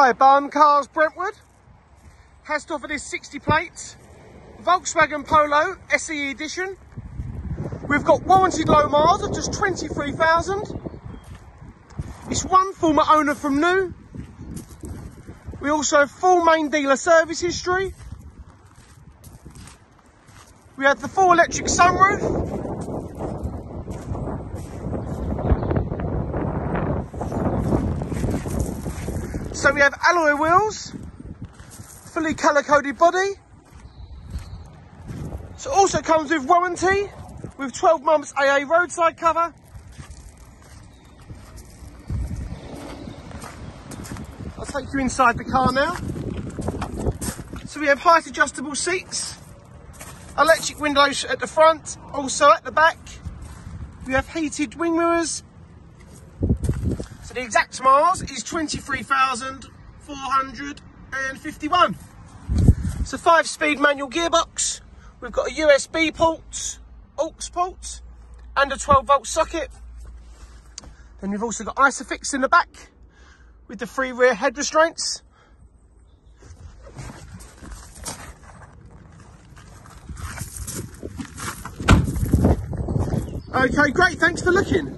Hi, Barn Cars Brentwood. Has to offer this 60 plate Volkswagen Polo SE edition. We've got warranted low miles of just 23,000. It's one former owner from new. We also have full main dealer service history. We have the full electric sunroof. So we have alloy wheels, fully colour coded body. So also comes with warranty with 12 months AA roadside cover. I'll take you inside the car now. So we have height adjustable seats, electric windows at the front, also at the back. We have heated wing mirrors, the exact miles is 23,451. It's a five speed manual gearbox. We've got a USB port, aux port, and a 12 volt socket. Then we've also got Isofix in the back with the three rear head restraints. Okay, great, thanks for looking.